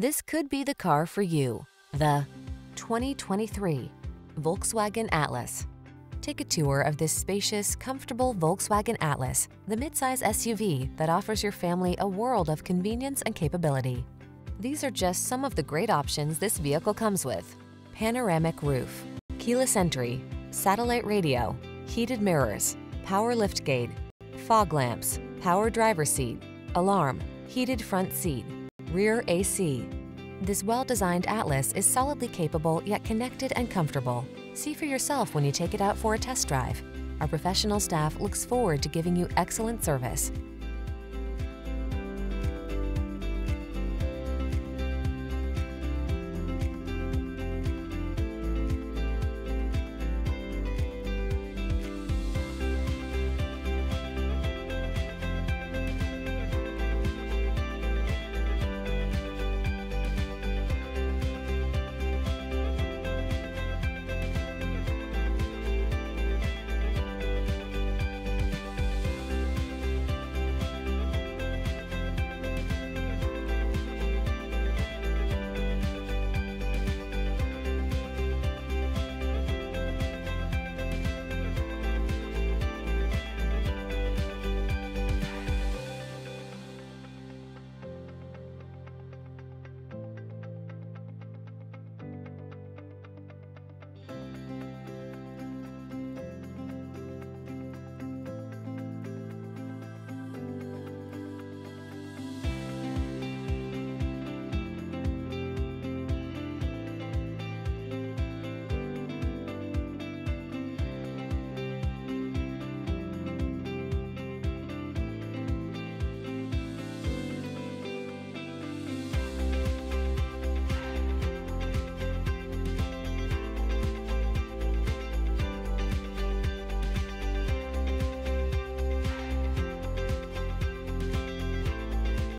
This could be the car for you. The 2023 Volkswagen Atlas. Take a tour of this spacious, comfortable Volkswagen Atlas, the midsize SUV that offers your family a world of convenience and capability. These are just some of the great options this vehicle comes with. Panoramic roof, keyless entry, satellite radio, heated mirrors, power liftgate, fog lamps, power driver seat, alarm, heated front seat, rear AC. This well-designed Atlas is solidly capable yet connected and comfortable. See for yourself when you take it out for a test drive. Our professional staff looks forward to giving you excellent service.